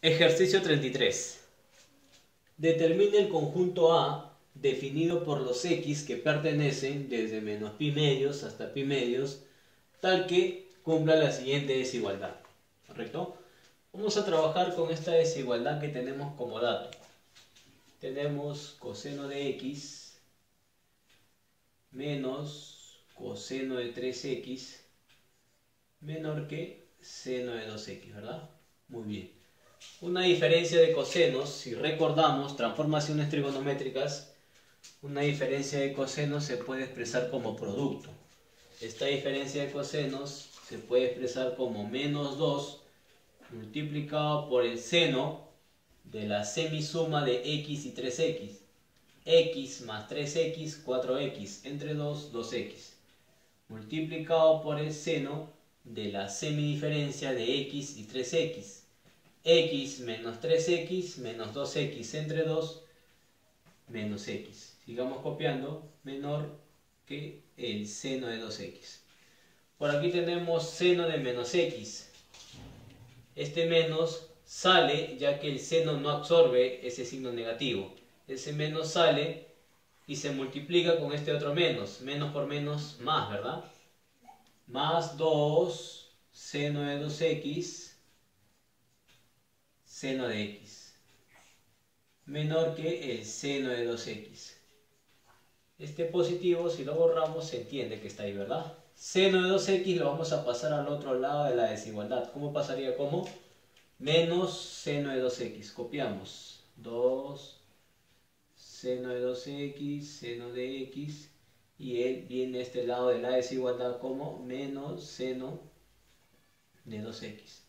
Ejercicio 33. Determine el conjunto A definido por los x que pertenecen desde menos pi medios hasta pi medios, tal que cumpla la siguiente desigualdad. ¿Correcto? Vamos a trabajar con esta desigualdad que tenemos como dato. Tenemos coseno de x menos coseno de 3x menor que seno de 2x, ¿verdad? Muy bien. Una diferencia de cosenos, si recordamos transformaciones trigonométricas, una diferencia de cosenos se puede expresar como producto. Esta diferencia de cosenos se puede expresar como menos 2 multiplicado por el seno de la semisuma de x y 3x. x más 3x, 4x, entre 2, 2x. Multiplicado por el seno de la semidiferencia de x y 3x x menos 3x menos 2x entre 2 menos x. Sigamos copiando, menor que el seno de 2x. Por aquí tenemos seno de menos x. Este menos sale ya que el seno no absorbe ese signo negativo. Ese menos sale y se multiplica con este otro menos. Menos por menos, más, ¿verdad? Más 2 seno de 2x seno de x menor que el seno de 2x. Este positivo, si lo borramos, se entiende que está ahí, ¿verdad? Seno de 2x lo vamos a pasar al otro lado de la desigualdad. ¿Cómo pasaría? Como menos seno de 2x. Copiamos. 2 seno de 2x, seno de x, y él viene a este lado de la desigualdad como menos seno de 2x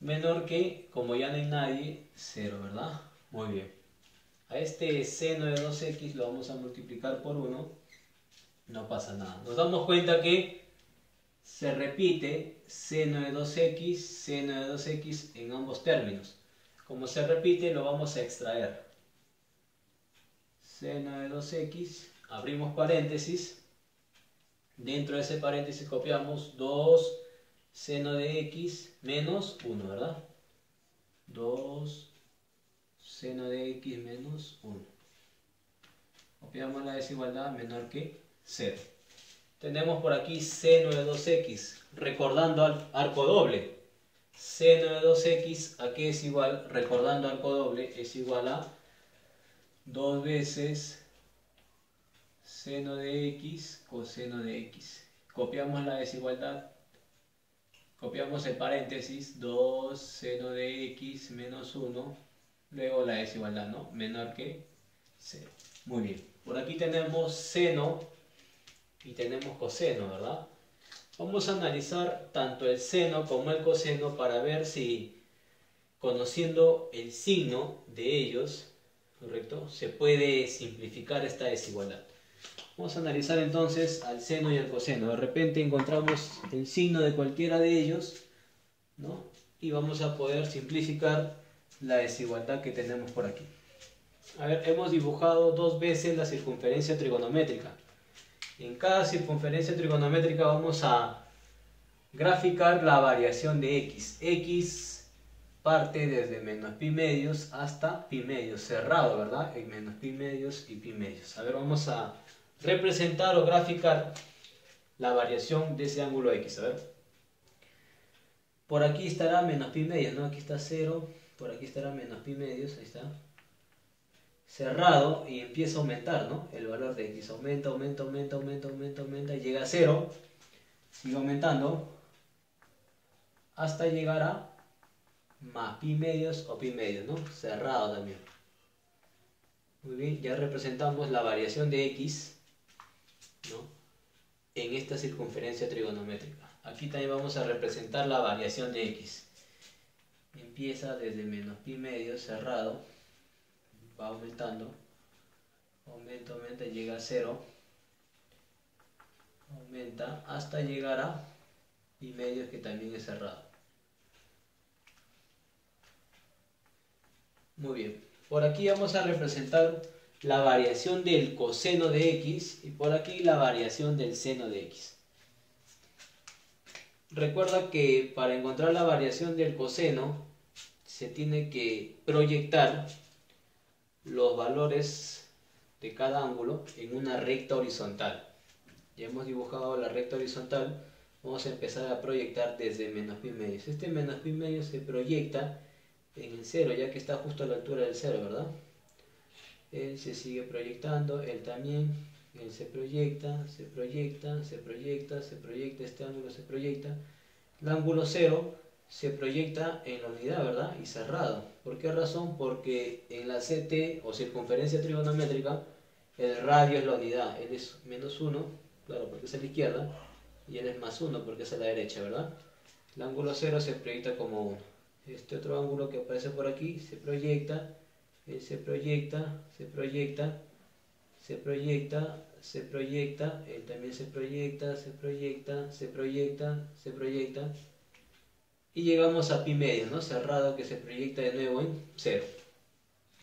menor que, como ya no hay nadie, 0, ¿verdad? Muy bien. A este seno de 2x lo vamos a multiplicar por 1, no pasa nada. Nos damos cuenta que se repite seno de 2x, seno de 2x en ambos términos. Como se repite, lo vamos a extraer. Seno de 2x, abrimos paréntesis. Dentro de ese paréntesis copiamos 2 seno de x menos 1, ¿verdad? 2 seno de x menos 1. Copiamos la desigualdad menor que 0. Tenemos por aquí seno de 2x, recordando al arco doble. Seno de 2x, ¿a qué es igual? Recordando arco doble, es igual a 2 veces seno de x coseno de x. Copiamos la desigualdad Copiamos el paréntesis, 2 seno de x menos 1, luego la desigualdad, ¿no? Menor que 0. Muy bien. Por aquí tenemos seno y tenemos coseno, ¿verdad? Vamos a analizar tanto el seno como el coseno para ver si, conociendo el signo de ellos, ¿correcto? Se puede simplificar esta desigualdad. Vamos a analizar entonces al seno y al coseno. De repente encontramos el signo de cualquiera de ellos, ¿no? Y vamos a poder simplificar la desigualdad que tenemos por aquí. A ver, hemos dibujado dos veces la circunferencia trigonométrica. En cada circunferencia trigonométrica vamos a graficar la variación de x. x parte desde menos pi medios hasta pi medios, cerrado, ¿verdad? En menos pi medios y pi medios. A ver, vamos a representar o graficar la variación de ese ángulo X. Ver. Por aquí estará menos pi medios, ¿no? Aquí está 0, por aquí estará menos pi medios, ahí está. Cerrado y empieza a aumentar, ¿no? El valor de X aumenta, aumenta, aumenta, aumenta, aumenta, aumenta, llega a 0. Sigue aumentando hasta llegar a más pi medios o pi medios, ¿no? Cerrado también. Muy bien, ya representamos la variación de X en esta circunferencia trigonométrica. Aquí también vamos a representar la variación de x. Empieza desde menos pi medio cerrado, va aumentando, aumenta, aumenta, llega a cero, aumenta hasta llegar a pi medio que también es cerrado. Muy bien, por aquí vamos a representar la variación del coseno de x y por aquí la variación del seno de x. Recuerda que para encontrar la variación del coseno se tiene que proyectar los valores de cada ángulo en una recta horizontal. Ya hemos dibujado la recta horizontal, vamos a empezar a proyectar desde menos pi medios. Este menos pi medio se proyecta en el cero, ya que está justo a la altura del cero, ¿verdad? Él se sigue proyectando, él también, él se proyecta, se proyecta, se proyecta, se proyecta, este ángulo se proyecta. El ángulo cero se proyecta en la unidad, ¿verdad? Y cerrado. ¿Por qué razón? Porque en la CT o circunferencia trigonométrica, el radio es la unidad. Él es menos 1, claro, porque es a la izquierda, y él es más 1 porque es a la derecha, ¿verdad? El ángulo cero se proyecta como 1. Este otro ángulo que aparece por aquí se proyecta, él se proyecta, se proyecta, se proyecta, se proyecta, él también se proyecta, se proyecta, se proyecta, se proyecta y llegamos a pi medio, ¿no? Cerrado que se proyecta de nuevo en 0.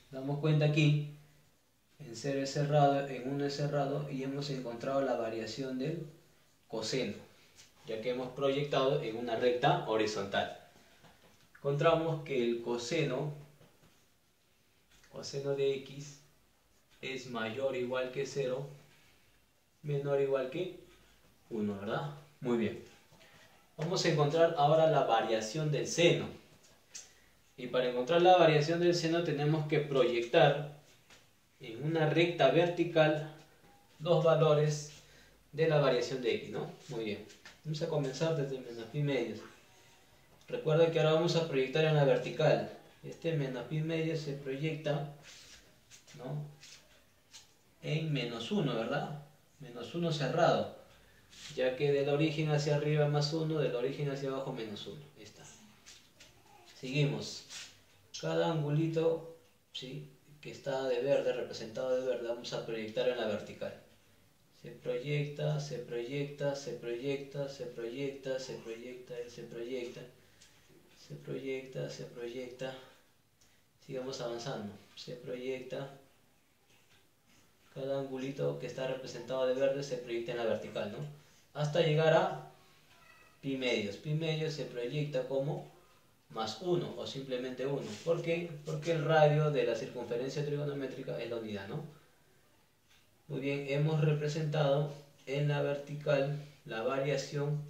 Damos cuenta aquí, en 0 es cerrado, en 1 es cerrado y hemos encontrado la variación del coseno, ya que hemos proyectado en una recta horizontal. Encontramos que el coseno, coseno de x, es mayor o igual que 0, menor o igual que 1, ¿verdad? Muy bien. Vamos a encontrar ahora la variación del seno. Y para encontrar la variación del seno tenemos que proyectar en una recta vertical dos valores de la variación de x, ¿no? Muy bien. Vamos a comenzar desde menos pi medios. Recuerda que ahora vamos a proyectar en la vertical. Este menos pi medios se proyecta ¿no? en menos 1, ¿verdad? Menos 1 cerrado ya que del origen hacia arriba más 1, del origen hacia abajo menos 1. Ahí está. Seguimos. Cada angulito ¿sí? que está de verde, representado de verde, vamos a proyectar en la vertical. Se proyecta, se proyecta, se proyecta, se proyecta, se proyecta, se proyecta, se proyecta, se proyecta. Sigamos avanzando. Se proyecta. Cada angulito que está representado de verde se proyecta en la vertical, ¿no? hasta llegar a pi medios. Pi medios se proyecta como más 1 o simplemente 1. ¿Por qué? Porque el radio de la circunferencia trigonométrica es la unidad, ¿no? Muy bien, hemos representado en la vertical la variación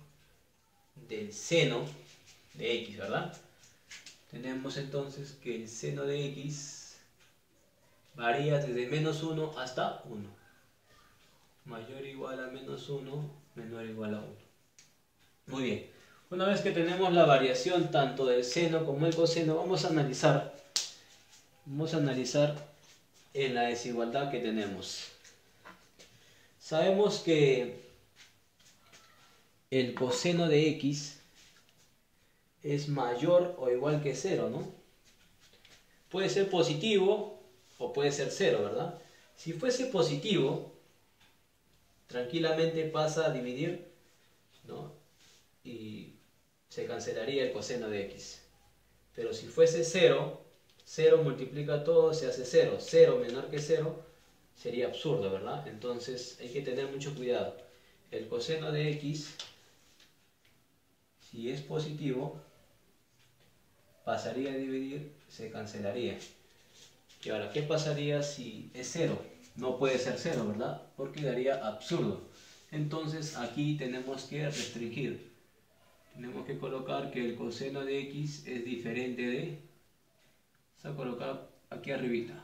del seno de x, ¿verdad? Tenemos entonces que el seno de x varía desde menos 1 hasta 1. Mayor o igual a menos 1 menor o igual a 1. Muy bien. Una vez que tenemos la variación tanto del seno como el coseno, vamos a analizar, vamos a analizar en la desigualdad que tenemos. Sabemos que el coseno de x es mayor o igual que 0, ¿no? Puede ser positivo o puede ser 0, ¿verdad? Si fuese positivo, tranquilamente pasa a dividir, ¿no? Y se cancelaría el coseno de x. Pero si fuese 0, 0 multiplica todo, se hace 0. 0 menor que 0 sería absurdo, ¿verdad? Entonces hay que tener mucho cuidado. El coseno de x, si es positivo, pasaría a dividir, se cancelaría. Y ahora, ¿qué pasaría si es 0? no puede ser cero, ¿verdad? Porque daría absurdo. Entonces aquí tenemos que restringir. Tenemos que colocar que el coseno de x es diferente de... Vamos a colocar aquí arribita.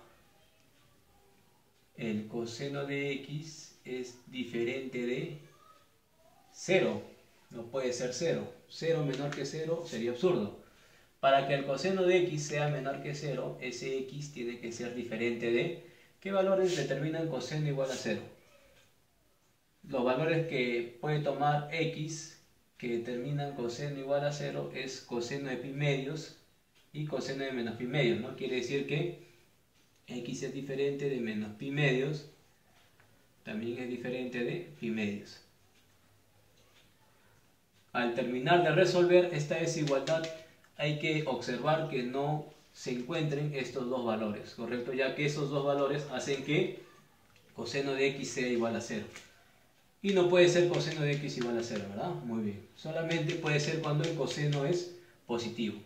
El coseno de x es diferente de 0. No puede ser 0. 0 menor que 0 sería absurdo. Para que el coseno de x sea menor que 0, ese x tiene que ser diferente de ¿Qué valores determinan coseno igual a 0? Los valores que puede tomar x que determinan coseno igual a 0 es coseno de pi medios y coseno de menos pi medios, ¿no? Quiere decir que x es diferente de menos pi medios, también es diferente de pi medios. Al terminar de resolver esta desigualdad hay que observar que no se encuentren estos dos valores, ¿correcto? Ya que esos dos valores hacen que coseno de x sea igual a 0. Y no puede ser coseno de x igual a 0, ¿verdad? Muy bien. Solamente puede ser cuando el coseno es positivo.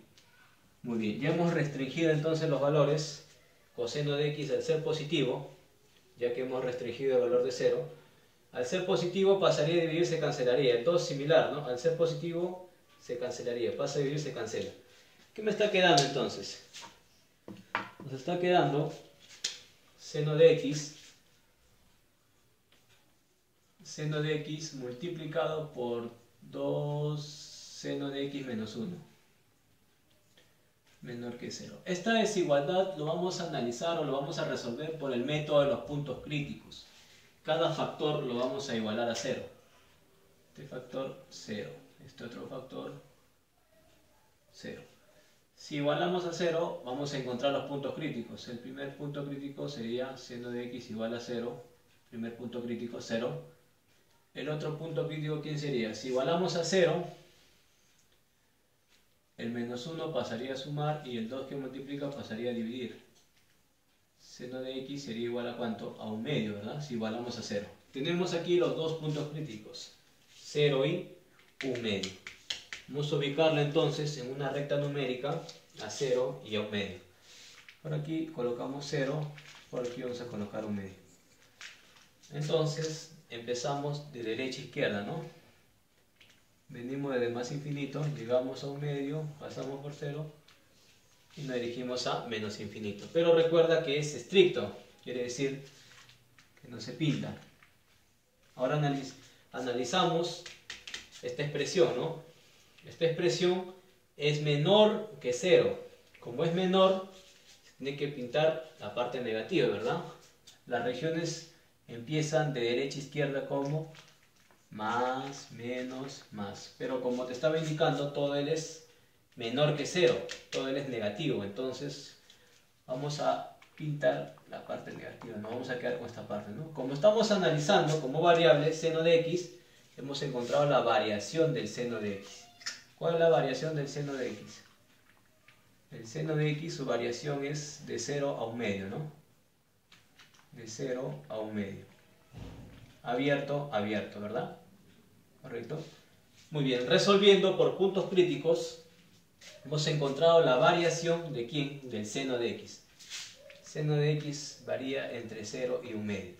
Muy bien, ya hemos restringido entonces los valores coseno de x al ser positivo, ya que hemos restringido el valor de 0. Al ser positivo pasaría a dividir, se cancelaría. Entonces similar, ¿no? Al ser positivo se cancelaría, pasa a dividir, se cancela. ¿Qué me está quedando entonces? Nos está quedando seno de x seno de x multiplicado por 2 seno de x menos 1 menor que 0. Esta desigualdad lo vamos a analizar o lo vamos a resolver por el método de los puntos críticos. Cada factor lo vamos a igualar a 0. Este factor 0, este otro factor 0. Si igualamos a 0, vamos a encontrar los puntos críticos. El primer punto crítico sería seno de x igual a 0. Primer punto crítico, 0. El otro punto crítico, ¿quién sería? Si igualamos a 0, el menos 1 pasaría a sumar y el 2 que multiplica pasaría a dividir. Seno de x sería igual a cuánto? A un medio, ¿verdad? Si igualamos a 0. Tenemos aquí los dos puntos críticos, 0 y un medio. Vamos a ubicarlo entonces en una recta numérica a 0 y a un medio. Por aquí colocamos 0, por aquí vamos a colocar un medio. Entonces empezamos de derecha a izquierda, ¿no? Venimos desde más infinito, llegamos a un medio, pasamos por 0 y nos dirigimos a menos infinito. Pero recuerda que es estricto, quiere decir que no se pinta. Ahora analizamos esta expresión, ¿no? Esta expresión es menor que 0. Como es menor, tiene que pintar la parte negativa, ¿verdad? Las regiones empiezan de derecha a izquierda como más, menos, más. Pero como te estaba indicando, todo él es menor que 0. Todo él es negativo. Entonces, vamos a pintar la parte negativa. No vamos a quedar con esta parte, ¿no? Como estamos analizando como variable seno de x, hemos encontrado la variación del seno de x. ¿Cuál es la variación del seno de x? El seno de x, su variación es de 0 a un medio, ¿no? De 0 a un medio. Abierto, abierto, ¿verdad? ¿Correcto? Muy bien, resolviendo por puntos críticos, hemos encontrado la variación de quién? Del seno de x. Seno de x varía entre 0 y un medio.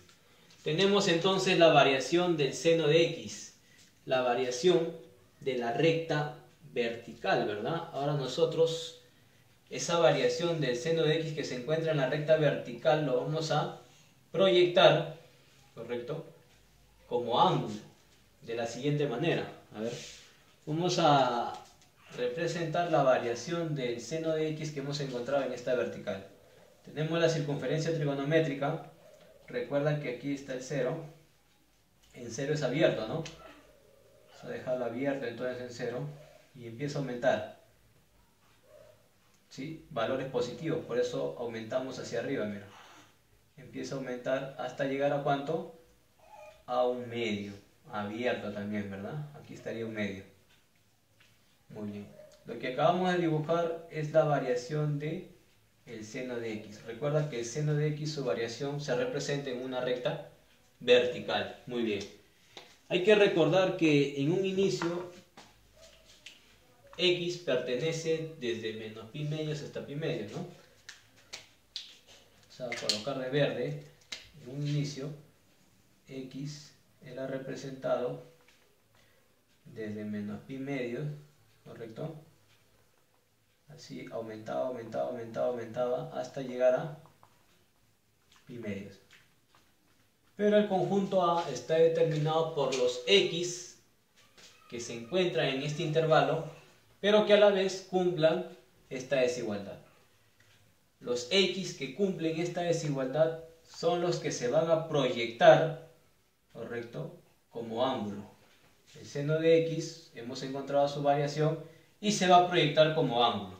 Tenemos entonces la variación del seno de x, la variación de la recta vertical, ¿verdad? Ahora nosotros esa variación del seno de x que se encuentra en la recta vertical lo vamos a proyectar, ¿correcto? Como ángulo, de la siguiente manera. A ver, vamos a representar la variación del seno de x que hemos encontrado en esta vertical. Tenemos la circunferencia trigonométrica, recuerdan que aquí está el cero, en cero es abierto, ¿no? Vamos a dejarlo abierto entonces en cero y empieza a aumentar. ¿Sí? Valores positivos, por eso aumentamos hacia arriba, mira. Empieza a aumentar hasta llegar a cuánto? A un medio, abierto también, ¿verdad? Aquí estaría un medio. Muy bien. Lo que acabamos de dibujar es la variación de el seno de x. Recuerda que el seno de x, su variación se representa en una recta vertical. Muy bien. Hay que recordar que en un inicio x pertenece desde menos pi medios hasta pi medios, ¿no? O sea, colocar de verde en un inicio, x era representado desde menos pi medios, ¿correcto? Así aumentaba, aumentaba, aumentaba, aumentaba hasta llegar a pi medios. Pero el conjunto A está determinado por los x que se encuentran en este intervalo pero que a la vez cumplan esta desigualdad. Los x que cumplen esta desigualdad son los que se van a proyectar, ¿correcto?, como ángulo. El seno de x, hemos encontrado su variación, y se va a proyectar como ángulo.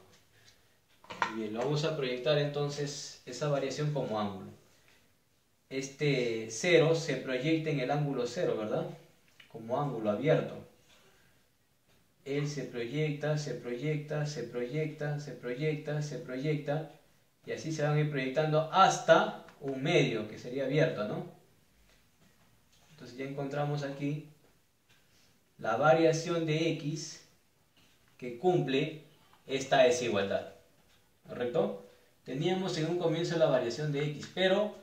Bien, lo vamos a proyectar entonces esa variación como ángulo. Este 0 se proyecta en el ángulo 0, ¿verdad? Como ángulo abierto él se proyecta, se proyecta, se proyecta, se proyecta, se proyecta, y así se van a ir proyectando hasta un medio, que sería abierto, ¿no? Entonces ya encontramos aquí la variación de x que cumple esta desigualdad. ¿correcto? Teníamos en un comienzo la variación de x, pero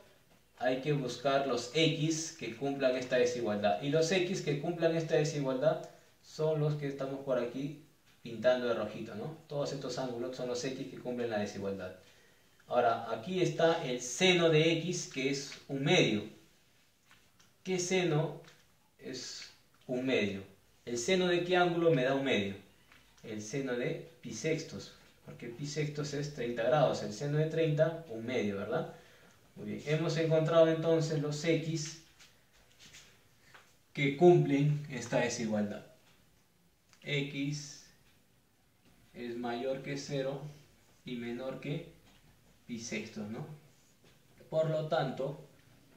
hay que buscar los x que cumplan esta desigualdad. Y los x que cumplan esta desigualdad son los que estamos por aquí pintando de rojito, ¿no? Todos estos ángulos son los x que cumplen la desigualdad. Ahora, aquí está el seno de x, que es un medio. ¿Qué seno es un medio? ¿El seno de qué ángulo me da un medio? El seno de pi sextos, porque pi sextos es 30 grados. El seno de 30, un medio, ¿verdad? Muy bien, hemos encontrado entonces los x que cumplen esta desigualdad. X es mayor que 0 y menor que pi sextos, ¿no? Por lo tanto,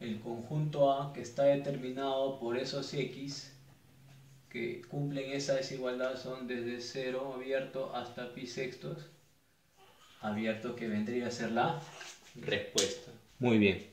el conjunto A que está determinado por esos x que cumplen esa desigualdad son desde 0 abierto hasta pi sextos abierto que vendría a ser la respuesta. Muy bien.